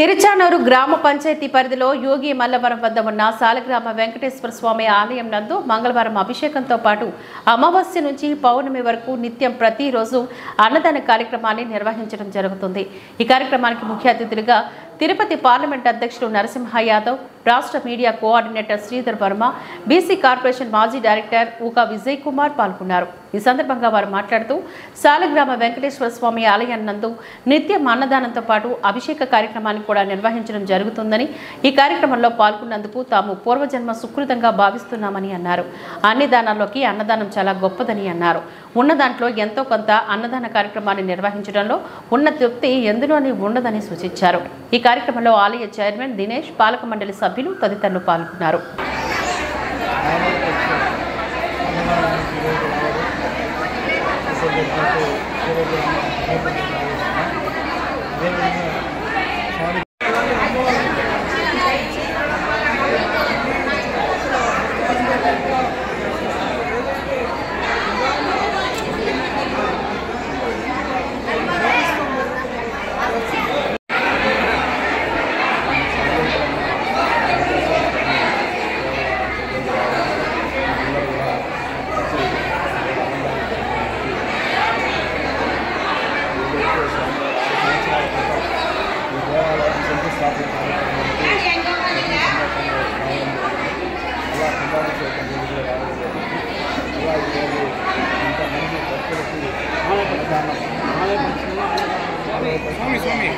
తిరుచానూరు గ్రామ పంచాయతీ పరిధిలో యోగి మల్లవరం వద్ద ఉన్న సాలగ్రామ వెంకటేశ్వర స్వామి ఆలయం నందు మంగళవారం అభిషేకంతో పాటు అమావాస్య నుంచి పౌర్ణమి వరకు నిత్యం ప్రతిరోజు అన్నదాన కార్యక్రమాన్ని నిర్వహించడం జరుగుతుంది. ఈ కార్యక్రమానికి ముఖ్య అతిథులుగా తిరుపతి పార్లమెంట్ అధ్యక్షుడు నరసింహ యాదవ్ రాష్ట్ర media coordinator Sridhar Varma BC corporation మాజీ డైరెక్టర్ ఊకా విజయ్ కుమార్ పాల్గొన్నారు. ఈ సందర్భంగా వారు మాట్లాడుతూ సాలగ్రామ వెంకటేశ్వర స్వామి ఆలయం నందు నిత్యం అన్నదానంతో పాటు అభిషేక కార్యక్రమాన్ని కూడా నిర్వహించడం జరుగుతుందని ఈ కార్యక్రమంలో పాల్గొన్నందుకు తాము పూర్వజన్మ సుకృతంగా భావిస్తున్నామని అన్నారు. అన్ని దానాల్లోకి అన్నదానం చాలా గొప్పదని అన్నారు. ఉన్న దాంట్లో ఎంతో కొంత అన్నదాన కార్యక్రమాన్ని నిర్వహించడంలో ఉన్న తృప్తి ఎందులోని ఉండదని సూచించారు. ఇక కార్యక్రమంలో ఆలయ చైర్మన్ దినేష్ పాలక మండలి సభ్యులు తదితరులు పాల్గొన్నారు स्वामी स्वामी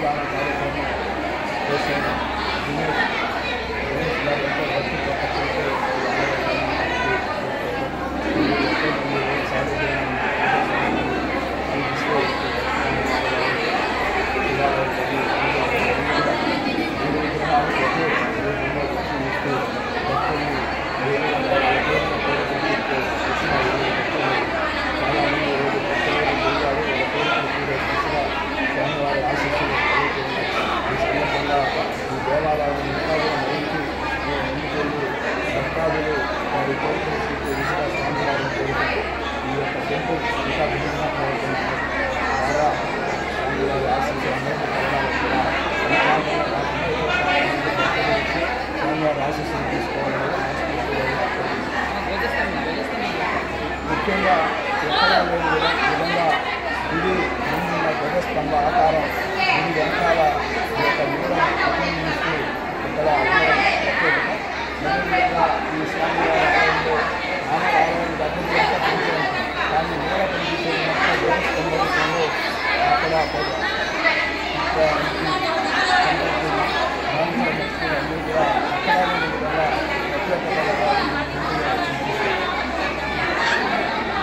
ముఖ్యంగా ఎక్కడ లేని విధంగా ఇది ముందున్న ధ్వజస్తంభ ఆకారం ఇది వెనకాల ఈ యొక్క మూలం ప్రతిబింబిస్తూ ఇక్కడ ప్రత్యేకత ఈ స్వామి ఆలయంలో ఆలయం దగ్గర కానీ మూల పనిచేసే ధ్వజస్తంభ విషయంలో అక్కడ